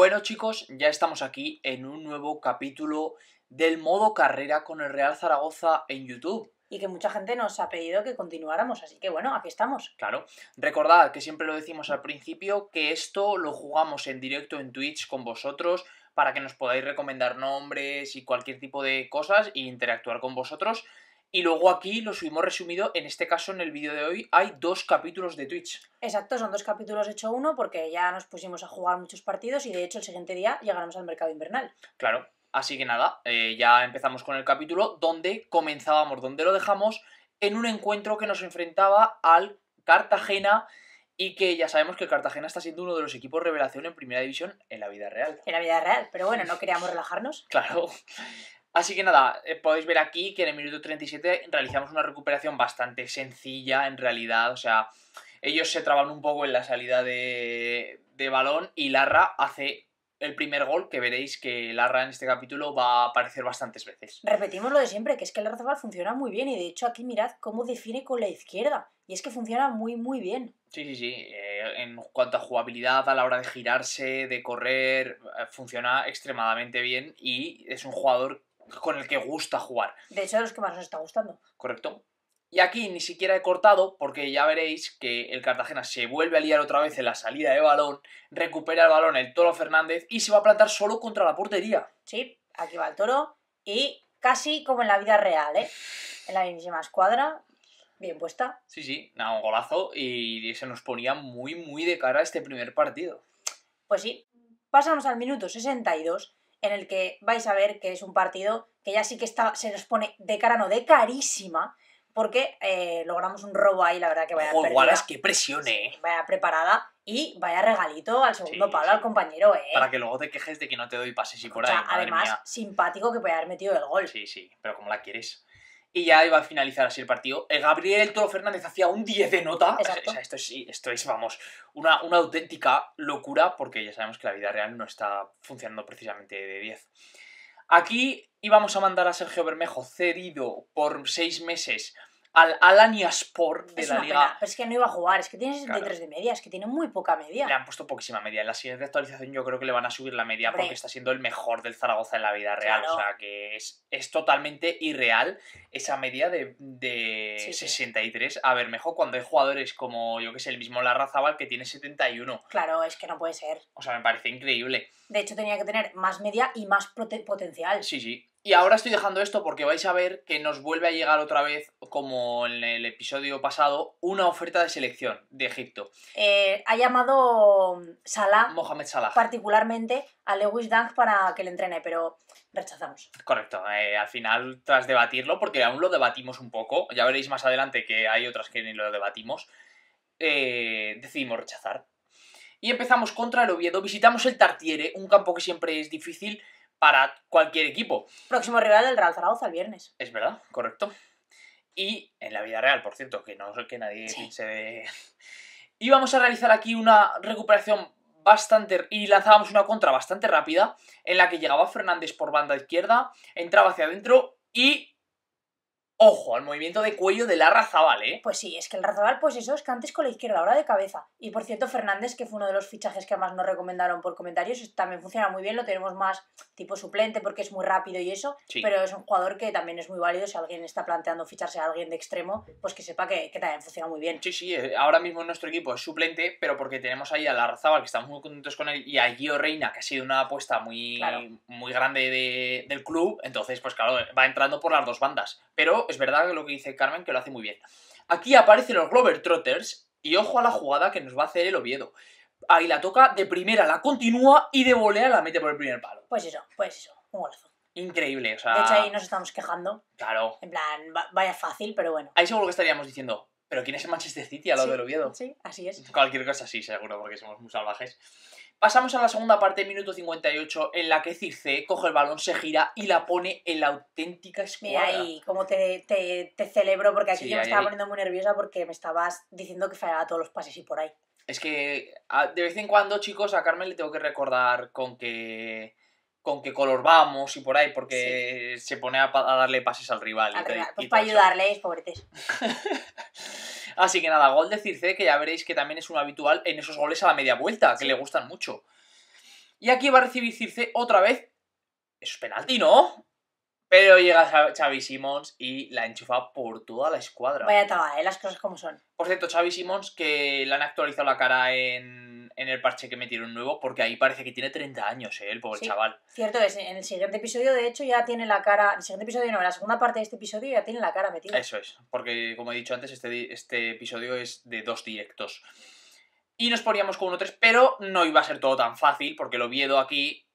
Bueno chicos, ya estamos aquí en un nuevo capítulo del modo carrera con el Real Zaragoza en YouTube. Y que mucha gente nos ha pedido que continuáramos, así que bueno, aquí estamos. Claro, recordad que siempre lo decimos al principio, que esto lo jugamos en directo en Twitch con vosotros para que nos podáis recomendar nombres y cualquier tipo de cosas e interactuar con vosotros. Y luego aquí lo subimos resumido, en este caso en el vídeo de hoy hay dos capítulos de Twitch. Exacto, son dos capítulos hecho uno porque ya nos pusimos a jugar muchos partidos y de hecho el siguiente día llegaremos al mercado invernal. Claro, así que nada, eh, ya empezamos con el capítulo donde comenzábamos, donde lo dejamos, en un encuentro que nos enfrentaba al Cartagena y que ya sabemos que Cartagena está siendo uno de los equipos revelación en primera división en la vida real. En la vida real, pero bueno, no queríamos relajarnos. Claro. Así que nada, eh, podéis ver aquí que en el minuto 37 realizamos una recuperación bastante sencilla en realidad, o sea, ellos se traban un poco en la salida de, de balón y Larra hace el primer gol, que veréis que Larra en este capítulo va a aparecer bastantes veces. Repetimos lo de siempre, que es que el Razabal funciona muy bien y de hecho aquí mirad cómo define con la izquierda. Y es que funciona muy muy bien. Sí, sí, sí. Eh, en cuanto a jugabilidad, a la hora de girarse, de correr, eh, funciona extremadamente bien y es un jugador con el que gusta jugar. De hecho, de los que más nos está gustando. Correcto. Y aquí ni siquiera he cortado porque ya veréis que el Cartagena se vuelve a liar otra vez en la salida de balón, recupera el balón el Toro Fernández y se va a plantar solo contra la portería. Sí, aquí va el toro y casi como en la vida real, ¿eh? En la misma escuadra, bien puesta. Sí, sí, nada, un golazo y se nos ponía muy, muy de cara este primer partido. Pues sí, pasamos al minuto 62 en el que vais a ver que es un partido que ya sí que está, se nos pone de cara, no, de carísima, porque eh, logramos un robo ahí, la verdad que vaya Ojo, Wallace, eh. vaya preparada y vaya regalito al segundo Sí, palo sí. al compañero, eh. Para que luego te quejes de que no te doy pases y por O ahí, madre además, mía. simpático que puede haber metido el gol. Sí, sí, pero como la quieres. Y ya iba a finalizar así el partido. El Gabriel Toro Fernández hacía un 10 de nota. O sea, esto es, esto es, vamos, una, una auténtica locura porque ya sabemos que la vida real no está funcionando precisamente de 10. Aquí íbamos a mandar a Sergio Bermejo cedido por seis meses al Alanya Sport de Es la una liga. pena, pero es que no iba a jugar, es que tiene 63 de media, es que tiene muy poca media. Le han puesto poquísima media. En la siguiente actualización yo creo que le van a subir la media Hombre. porque está siendo el mejor del Zaragoza en la vida real. Claro. O sea que es, es totalmente irreal esa media de, de Sí, sí. 63 a Bermejo cuando hay jugadores como yo que sé, el mismo Larrazábal que tiene 71. Claro, es que no puede ser. O sea, me parece increíble. De hecho, tenía que tener más media y más potencial. Sí, sí. Y ahora estoy dejando esto porque vais a ver que nos vuelve a llegar otra vez, como en el episodio pasado, una oferta de selección de Egipto. Eh, ha llamado Salah Mohamed Salah. particularmente a Lewis Dunk para que le entrene, pero rechazamos. Correcto, eh, al final, tras debatirlo, porque aún lo debatimos un poco, ya veréis más adelante que hay otras que ni lo debatimos, eh, decidimos rechazar. Y empezamos contra el Oviedo, visitamos el Tartiere, un campo que siempre es difícil para cualquier equipo. Próximo rival del Real Zaragoza el viernes. Es verdad, correcto. Y en la vida real, por cierto, que no sé que nadie Sí. piense de... Y vamos a realizar aquí una recuperación bastante... Y lanzábamos una contra bastante rápida, en la que llegaba Fernández por banda izquierda, entraba hacia adentro y... Ojo, al movimiento de cuello de Larra Zabal, ¿eh? Pues sí, es que el Razabal, pues eso, es que antes con la izquierda, ahora de cabeza. Y por cierto, Fernández, que fue uno de los fichajes que además nos recomendaron por comentarios, también funciona muy bien, lo tenemos más tipo suplente porque es muy rápido y eso, Sí. pero es un jugador que también es muy válido. Si alguien está planteando ficharse a alguien de extremo, pues que sepa que, que también funciona muy bien. Sí, sí, eh, ahora mismo nuestro equipo es suplente, pero porque tenemos ahí a Larrazábal, que estamos muy contentos con él, y a Gio Reina, que ha sido una apuesta muy, Claro. muy grande de- del club, entonces, pues claro, va entrando por las dos bandas. Pero es verdad que lo que dice Carmen, que lo hace muy bien. Aquí aparecen los Glover Trotters, y ojo a la jugada que nos va a hacer el Oviedo. Ahí la toca, de primera la continúa y de volea la mete por el primer palo. Pues eso, pues eso, un golazo. Increíble, o sea, De hecho, ahí nos estamos quejando, claro. en plan, va- vaya fácil, pero bueno. Ahí seguro que estaríamos diciendo, ¿pero quién es el Manchester City a lo Sí, del Oviedo? Sí, así es. Cualquier cosa sí, seguro, porque somos muy salvajes. Pasamos a la segunda parte, minuto 58, en la que Circe coge el balón, se gira y la pone en la auténtica Mira escuadra. ahí cómo te, te, te celebro, porque aquí Sí, yo me ahí, estaba ahí. poniendo muy nerviosa porque me estabas diciendo que fallaba todos los pases y por ahí. Es que de vez en cuando, chicos, a Carmen le tengo que recordar con qué con qué color vamos y por ahí, porque se pone a, darle pases al rival. y Al tal- rival, y Pues todo para ayudarles, pobretes. Así que nada, gol de Circe, que ya veréis que también es un habitual en esos goles a la media vuelta, que Sí. le gustan mucho. Y aquí va a recibir Circe otra vez. Eso es penalti, ¿no? Pero llega Xa- Xavi Simons y la enchufa por toda la escuadra. Vaya tabae, las cosas como son. Por cierto, Xavi Simons, que le han actualizado la cara en, en el parche que metieron nuevo, porque ahí parece que tiene 30 años, ¿eh? El pobre Sí. chaval. Cierto es, en el siguiente episodio, de hecho, ya tiene la cara. El siguiente episodio no, en la segunda parte de este episodio ya tiene la cara metida. Eso es, porque como he dicho antes, este, este episodio es de dos directos. Y nos poníamos con 1-3, pero no iba a ser todo tan fácil, porque el Oviedo aquí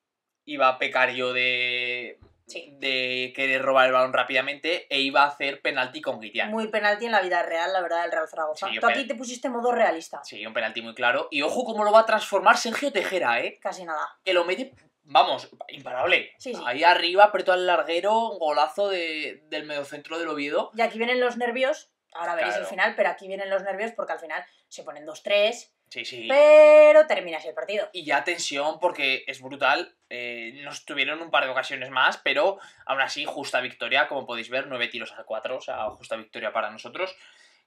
iba a pecar yo de, Sí. de querer robar el balón rápidamente e iba a hacer penalti con Guitián. Muy penalti en la vida real, la verdad, del Real Zaragoza. Sí, Tú aquí te pusiste modo realista. Sí, un penalti muy claro. Y ojo cómo lo va a transformar Sergio Tejera, ¿eh? Casi nada. Que lo mete, vamos, imparable. Sí, sí. Ahí arriba, apretó al larguero, golazo de, del mediocentro del Oviedo. Y aquí vienen los nervios. Ahora veréis Claro. el final, pero aquí vienen los nervios porque al final se ponen 2-3, Sí, sí. pero termina así el partido. Y ya tensión porque es brutal. Eh, nos tuvieron un par de ocasiones más, pero aún así justa victoria, como podéis ver, 9 tiros a 4, o sea, justa victoria para nosotros.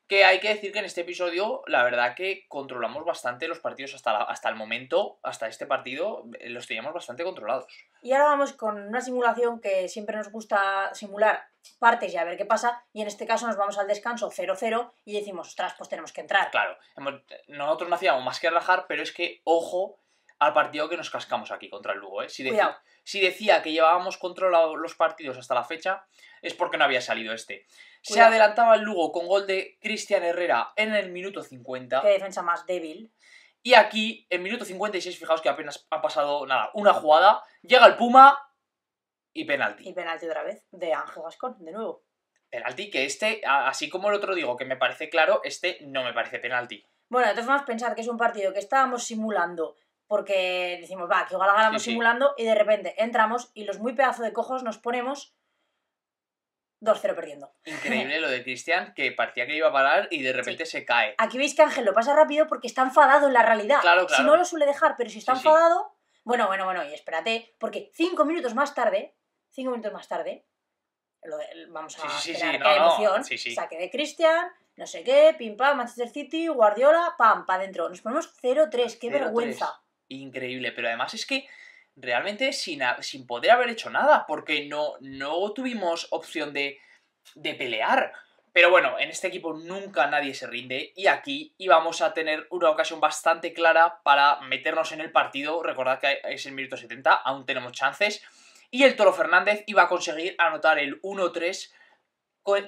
Que hay que decir que en este episodio, la verdad que controlamos bastante los partidos hasta, la- hasta el momento, hasta este partido, eh, los teníamos bastante controlados. Y ahora vamos con una simulación que siempre nos gusta simular partes y a ver qué pasa. Y en este caso nos vamos al descanso 0-0 y decimos, ostras, pues tenemos que entrar. Claro, nosotros no hacíamos más que rajar, pero es que, ojo al partido que nos cascamos aquí contra el Lugo, ¿eh? Si, deci- Cuidado. Si decía que llevábamos controlados los partidos hasta la fecha, es porque no había salido este. Se Cuidado. adelantaba el Lugo con gol de Cristian Herrera en el minuto 50. Qué defensa más débil. Y aquí, en minuto 56, fijaos que apenas ha pasado nada, una jugada, llega el Puma y penalti. Y penalti otra vez de Ángel Gascón, de nuevo. Penalti que este, a- así como el otro digo que me parece claro, este no me parece penalti. Bueno, de todas formas, pensar que es un partido que estábamos simulando porque decimos, va, que igual ganamos Sí, sí. simulando y de repente entramos y los muy pedazo de cojos nos ponemos 2-0 perdiendo. Increíble lo de Cristian, que parecía que iba a parar y de repente se cae. Aquí veis que Ángel lo pasa rápido porque está enfadado en la realidad. Claro, Si claro. no lo suele dejar, pero si está Sí, sí. enfadado, bueno, bueno, bueno, y espérate, porque cinco minutos más tarde, cinco minutos más tarde, lo de- vamos a no, no, emoción, sí, sí. saque de Cristian, no sé qué, pim pam, Manchester City, Guardiola, pam, pa' adentro. Nos ponemos 0-3, qué 0-3. vergüenza. Increíble, pero además es que realmente sin, sin poder haber hecho nada, porque no, no tuvimos opción de, de pelear. Pero bueno, en este equipo nunca nadie se rinde y aquí íbamos a tener una ocasión bastante clara para meternos en el partido. Recordad que es el minuto 70, aún tenemos chances. Y el Toro Fernández iba a conseguir anotar el 1-3 co-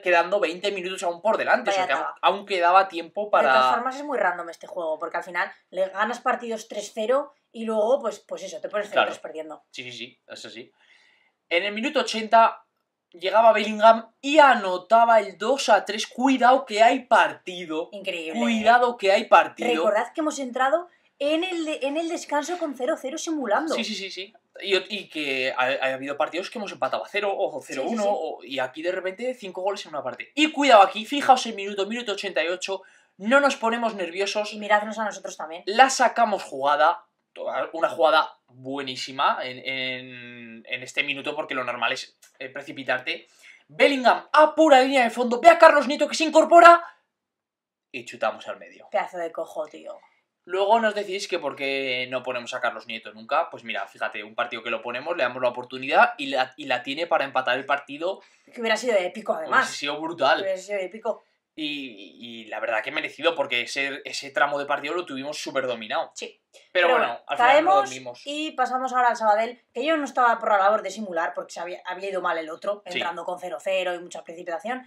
quedando 20 minutos aún por delante. O sea Vaya que aún, aún quedaba tiempo De todas para... formas es muy random este juego, porque al final le ganas partidos 3-0 y luego, pues, pues eso, te pones 0-3 Claro. perdiendo. Sí, sí, sí, eso sí. En el minuto 80 llegaba Bellingham y anotaba el 2 a 3. Cuidado que hay partido. Increíble. ¿eh? Cuidado que hay partido. Recordad que hemos entrado en el, de- en el descanso con 0-0 simulando. Sí, sí, sí, sí. Y, y que ha, ha habido partidos que hemos empatado a 0 o 0-1 Sí, sí, sí. o- y aquí de repente 5 goles en una parte. Y cuidado aquí, fijaos el minuto, minuto 88, no nos ponemos nerviosos, Y miradnos a nosotros también. la sacamos jugada, una jugada buenísima en, en- en este minuto porque lo normal es eh, precipitarte. Bellingham a pura línea de fondo, ve a Carlos Nieto que se incorpora y chutamos al medio. Pedazo de cojo, tío. Luego nos decís que por qué no ponemos a Carlos Nieto nunca. Pues mira, fíjate, un partido que lo ponemos, le damos la oportunidad y la, y la tiene para empatar el partido. Que hubiera sido épico, Hubiese además. sido brutal. Hubiera sido épico. Y, y la verdad que merecido porque ese, ese tramo de partido lo tuvimos súper dominado. Sí. Pero, bueno, al final lo dormimos. y pasamos ahora al Sabadell, que yo no estaba por la labor de simular porque se había, había ido mal el otro, Sí. entrando con 0-0 y mucha precipitación.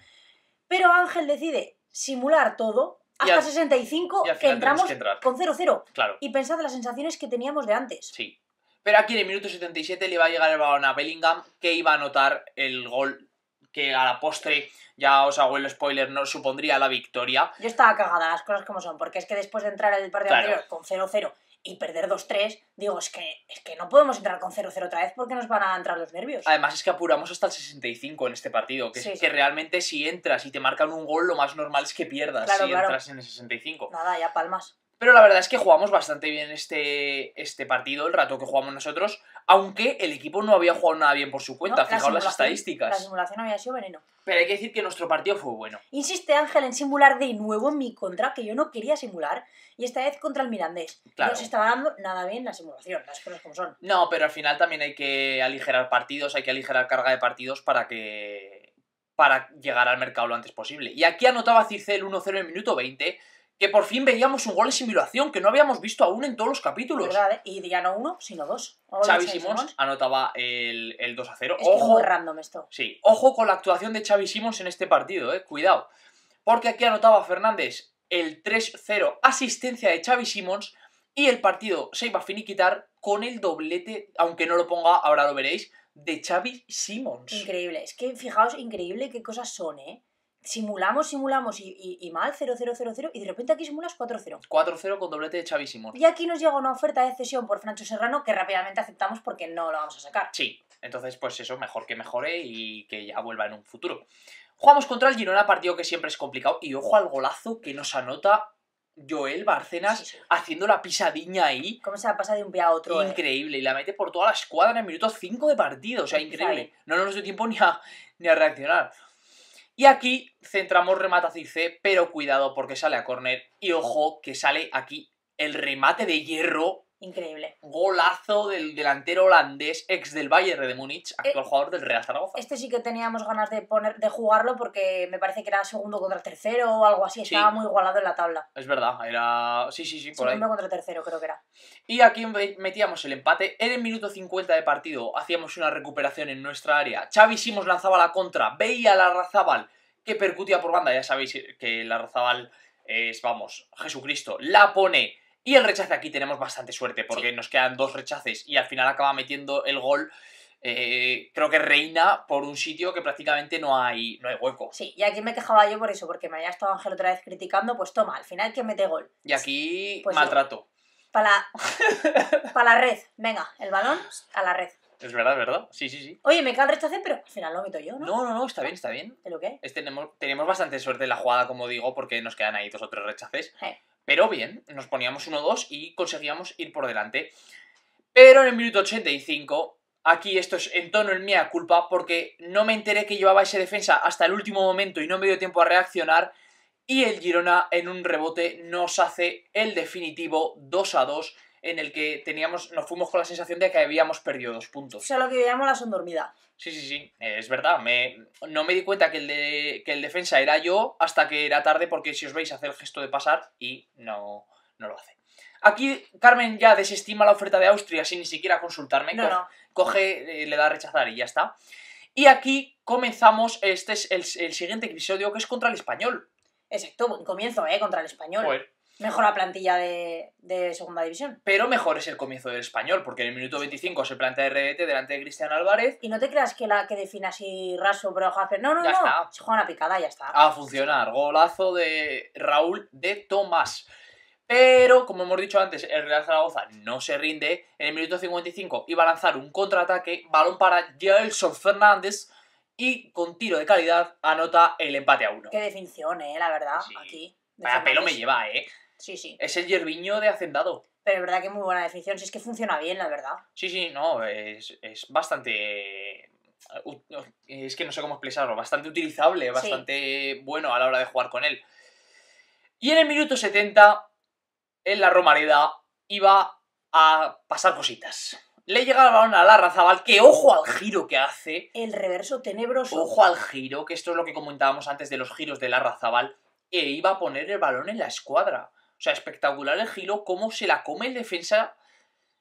Pero Ángel decide simular todo hasta al- 65, y al que entramos que con 0-0. Claro. Y pensad las sensaciones que teníamos de antes. Sí. Pero aquí en el minuto 77 le va a llegar el balón a Bellingham, que iba a anotar el gol que a la postre, ya os hago el spoiler, no supondría la victoria. Yo estaba cagada, las cosas como son, porque es que después de entrar el partido Claro. anterior con 0-0 y perder 2-3, digo, es que, es que no podemos entrar con 0-0 otra vez porque nos van a entrar los nervios. Además es que apuramos hasta el 65 en este partido, que, Sí, es sí. que realmente si entras y te marcan un gol, lo más normal es que pierdas Claro, si claro. entras en el 65. Nada, ya palmas. Pero la verdad es que jugamos bastante bien este, este partido, el rato que jugamos nosotros, aunque el equipo no había jugado nada bien por su cuenta, ¿no? La fijaos las estadísticas. La simulación había sido veneno. Pero hay que decir que nuestro partido fue bueno. Insiste Ángel en simular de nuevo en mi contra, que yo no quería simular, y esta vez contra el Mirandés. Claro. No se estaba dando nada bien la simulación, las cosas como son. No, pero al final también hay que aligerar partidos, hay que aligerar carga de partidos para que. para llegar al mercado lo antes posible. Y aquí anotaba Circe el 1-0 en el minuto 20, que por fin veíamos un gol en simulación que no habíamos visto aún en todos los capítulos. ¿Verdad, eh? Y ya no uno, sino dos. Xavi Simons anotaba el, el 2 0. Es que es Ojo, muy random esto. sí, ojo con la actuación de Xavi Simons en este partido, eh, cuidado. Porque aquí anotaba Fernández el 3-0, asistencia de Xavi Simons, y el partido se iba a finiquitar con el doblete, aunque no lo ponga, ahora lo veréis, de Xavi Simons. Increíble. Es que fijaos, increíble qué cosas son, ¿eh? Simulamos, simulamos y, y, y mal, 0-0-0-0, y de repente aquí simulas 4-0. 4-0 con doblete de Xavi Simons. Y aquí nos llega una oferta de cesión por Francho Serrano que rápidamente aceptamos porque no lo vamos a sacar. Sí, entonces pues eso, mejor que mejore y que ya vuelva en un futuro. Jugamos contra el Girona, partido que siempre es complicado. Y ojo al golazo que nos anota Joel Sí, sí. haciendo la pisadiña ahí. ¿Cómo se la pasa de un pie a otro? eh? Increíble, y la mete por toda la escuadra en el minuto 5 de partido, o sea, increíble. No nos dio tiempo ni a, ni a reaccionar. Y aquí centramos remata Circe, pero cuidado porque sale a córner. Y ojo que sale aquí el remate de hierro, Increíble. golazo del delantero holandés, ex del Bayern de Múnich, actual jugador del Real Zaragoza. Este sí que teníamos ganas de poner de jugarlo porque me parece que era segundo contra tercero o algo así. Sí. Estaba muy igualado en la tabla. Es verdad, era... Sí, sí, sí, por ahí. Segundo contra tercero creo que era. Y aquí me- metíamos el empate. En el minuto 50 de partido hacíamos una recuperación en nuestra área. Xavi Simos lanzaba la contra. Veía a la Razabal que percutía por banda. Ya sabéis que la Razabal es, vamos, Jesucristo. La pone. Y el rechace aquí tenemos bastante suerte porque nos quedan dos rechaces y al final acaba metiendo el gol. eh, creo que reina por un sitio que prácticamente no hay, no hay hueco. Sí, y aquí me quejaba yo por eso, porque me había estado Ángel otra vez criticando. Pues toma, al final que mete gol. Y aquí Pues maltrato. Para la, pa' la red. Venga, el balón a la red. Es verdad, es verdad. Sí, sí, sí. Oye, me cae el rechace, pero al final lo meto yo, ¿no? No, no, no, está bien, está bien. ¿De lo que? Es, tenemos, teníamos bastante suerte en la jugada, como digo, porque nos quedan ahí dos o tres rechaces. Pero bien, nos poníamos 1-2 y conseguíamos ir por delante. Pero en el minuto 85, aquí esto es en tono en mía culpa, porque no me enteré que llevaba ese defensa hasta el último momento y no me dio tiempo a reaccionar. Y el Girona en un rebote nos hace el definitivo 2-2, en el que teníamos, nos fuimos con la sensación de que habíamos perdido dos puntos. Solo que veíamos la sondormida. Sí, sí, sí, es verdad. Me, no me di cuenta que el, de, que el defensa era yo hasta que era tarde, porque si os veis hace el gesto de pasar y no, no lo hace. Aquí Carmen ya desestima la oferta de Austria sin ni siquiera consultarme. No, no. Coge, eh, le da a rechazar y ya está. Y aquí comenzamos, este es el, el siguiente episodio que es contra el español. Exacto, buen comienzo, ¿eh? Contra el español. Joder. Mejora plantilla de, de segunda división. Pero mejor es el comienzo del español, porque en el minuto 25 se plantea RDT delante de Cristian Álvarez. Y no te creas que la que define así raso, pero. No, no, Ya no. está. Se juega una picada, ya está. a funcionar. Golazo de Raúl de Tomás. Pero, como hemos dicho antes, el Real Zaragoza no se rinde. En el minuto 55 iba a lanzar un contraataque, balón para Gelson Fernández y con tiro de calidad anota el empate a uno. Qué definición, ¿eh? La verdad, Sí. aquí. Vaya pelo me lleva, ¿eh? Sí, sí. Es el yerbiño de Hacendado. Pero es verdad que muy buena definición. Si es que funciona bien, la verdad. Sí, sí, no, es, es bastante... u- Es que no sé cómo expresarlo, bastante utilizable, bastante bueno a la hora de jugar con él. Y en el minuto 70, en la Romareda, iba a pasar cositas. Le llega el balón a la Razabal, que ojo al giro que hace. El reverso tenebroso. Ojo al giro, que esto es lo que comentábamos antes de los giros de la Razabal. E iba a poner el balón en la escuadra. O sea, espectacular el giro, cómo se la come el defensa.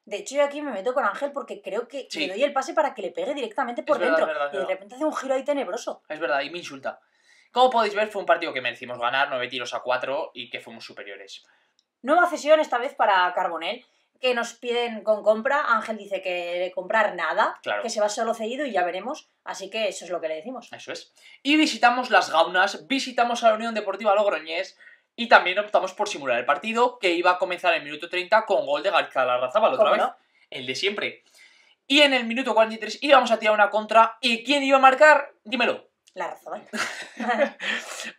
De hecho, yo aquí me meto con Ángel porque creo que Sí. le doy el pase para que le pegue directamente por dentro. verdad, y de repente hace un giro ahí tenebroso. Es verdad, y me insulta. Como podéis ver, fue un partido que merecimos ganar, 9 tiros a 4 y que fuimos superiores. Nueva cesión esta vez para Carbonell, que nos piden con compra. Ángel dice que de comprar nada, Claro. que se va solo cedido y ya veremos. Así que eso es lo que le decimos. Eso es. Y visitamos las Gaunas, visitamos a la Unión Deportiva Logroñés y también optamos por simular el partido que iba a comenzar en el minuto 30 con gol de García Larrazábal otra ¿Cómo vez. no? El de siempre. Y en el minuto 43 íbamos a tirar una contra. ¿Y quién iba a marcar? Dímelo. La razón.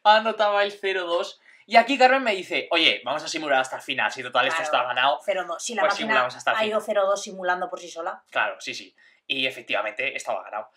Anotaba el 0-2 Y aquí Carmen me dice, oye, vamos a simular hasta el final, si total esto Claro. está ganado. 0-2. Si la Pues máquina ha ido 0-2 simulando por sí sola. Claro, sí, sí. Y efectivamente estaba ganado.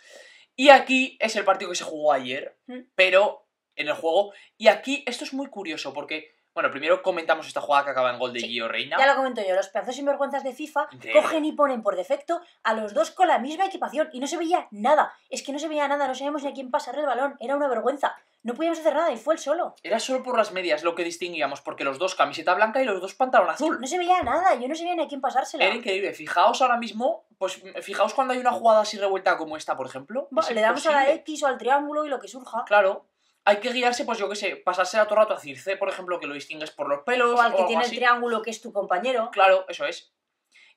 Y aquí es el partido que se jugó ayer, Mm. pero en el juego. Y aquí esto es muy curioso porque, bueno, primero comentamos esta jugada que acaba en gol de Sí, Gio Reina. Ya lo comento yo, los pedazos sinvergüenzas de FIFA cogen y ponen por defecto a los dos con la misma equipación y no se veía nada. Es que no se veía nada, no sabíamos ni a quién pasarle el balón, era una vergüenza. No podíamos hacer nada y fue el solo. Era solo por las medias lo que distinguíamos, porque los dos camiseta blanca y los dos pantalón azul. No se veía nada, yo no sabía ni a quién pasársela. Era increíble. Fijaos ahora mismo, pues fijaos cuando hay una jugada así revuelta como esta, por ejemplo. Le damos a la. X o al triángulo y lo que surja. Claro. Hay que guiarse, pues yo qué sé, pasársela todo el rato a Circe, por ejemplo, que lo distingues por los pelos. O al que tiene el así. triángulo que es tu compañero. Claro, eso es.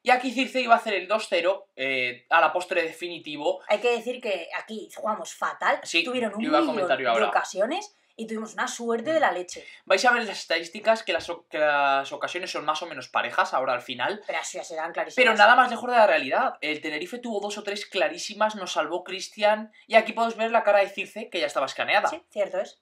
Y aquí Circe iba a hacer el 2-0 eh, a la postre definitivo. Hay que decir que aquí jugamos fatal. Sí, Tuvieron un lo iba a millón comentar yo de ocasiones y tuvimos una suerte de la leche. Vais a ver las estadísticas que las, que las ocasiones son más o menos parejas ahora al final. Pero así ya serán clarísimas. Pero nada más lejos de la realidad. El Tenerife tuvo dos o tres clarísimas, nos salvó Cristian. Y aquí podéis ver la cara de Circe, que ya estaba escaneada. Sí, cierto es.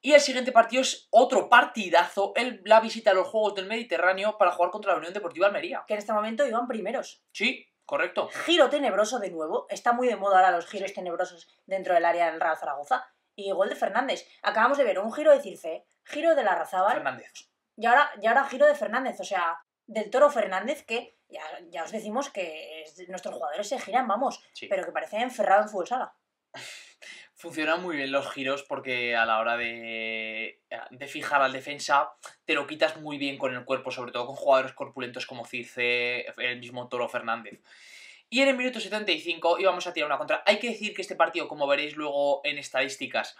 Y el siguiente partido es otro partidazo, el, la visita a los Juegos del Mediterráneo para jugar contra la Unión Deportiva Almería. Que en este momento iban primeros. Sí, correcto. Giro tenebroso de nuevo. Está muy de moda ahora los giros Sí. tenebrosos dentro del área del Real Zaragoza. Y gol de Fernández. Acabamos de ver un giro de Circe, giro de la Razábal Fernández. y ahora, y ahora giro de Fernández. O sea, del Toro Fernández que ya, ya os decimos que es- nuestros jugadores se giran, vamos, Sí. pero que parece enferrado en fútbol sala. Funcionan muy bien los giros porque a la hora de, de fijar al defensa te lo quitas muy bien con el cuerpo, sobre todo con jugadores corpulentos como Circe, el mismo Toro Fernández. Y en el minuto 75 íbamos a tirar una contra. Hay que decir que este partido, como veréis luego en estadísticas,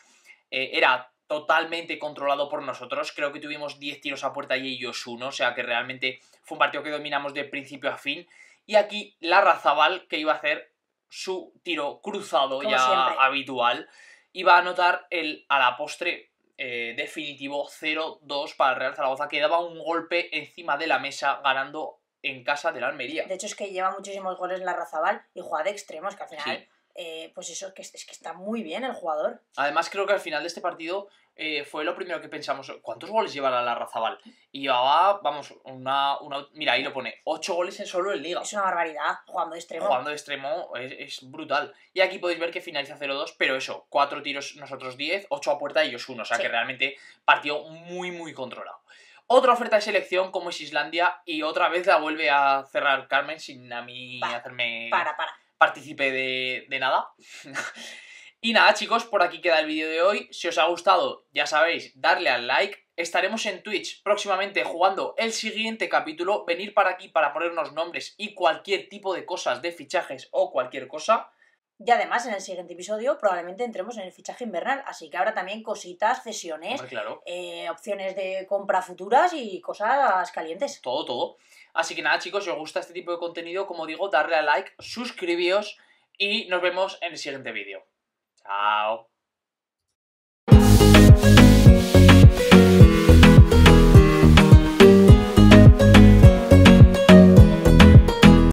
eh, era totalmente controlado por nosotros. Creo que tuvimos 10 tiros a puerta y ellos uno, o sea que realmente fue un partido que dominamos de principio a fin. Y aquí la Razabal, que iba a hacer su tiro cruzado Como ya siempre. habitual, iba a anotar el a la postre eh, definitivo 0-2 para el Real Zaragoza, que daba un golpe encima de la mesa ganando en casa de la Almería. De hecho, es que lleva muchísimos goles en la Razabal y juega de extremos, que al final, Sí. eh, pues eso, que es, es que está muy bien el jugador. Además, creo que al final de este partido eh, fue lo primero que pensamos. ¿Cuántos goles llevará la Razabal? Y llevaba, vamos, una, una. Mira, ahí lo pone. 8 goles en solo en Liga. Es una barbaridad jugando de extremo. Jugando de extremo es, es brutal. Y aquí podéis ver que finaliza 0-2, pero eso, 4 tiros nosotros 10, 8 a puerta ellos 1. O sea Sí. que realmente partido muy, muy controlado. Otra oferta de selección como es Islandia y otra vez la vuelve a cerrar Carmen sin a mí hacerme Para, para. partícipe de, de nada. y nada, chicos, por aquí queda el vídeo de hoy. Si os ha gustado, ya sabéis, darle al like. Estaremos en Twitch próximamente jugando el siguiente capítulo. Venir para aquí para ponernos nombres y cualquier tipo de cosas de fichajes o cualquier cosa. Y además, en el siguiente episodio probablemente entremos en el fichaje invernal, así que habrá también cositas, cesiones, Hombre, claro, eh, opciones de compra futuras y cosas calientes. todo, todo. Así que nada, chicos, si os gusta este tipo de contenido, como digo, darle al like, suscribíos y nos vemos en el siguiente vídeo. Chao.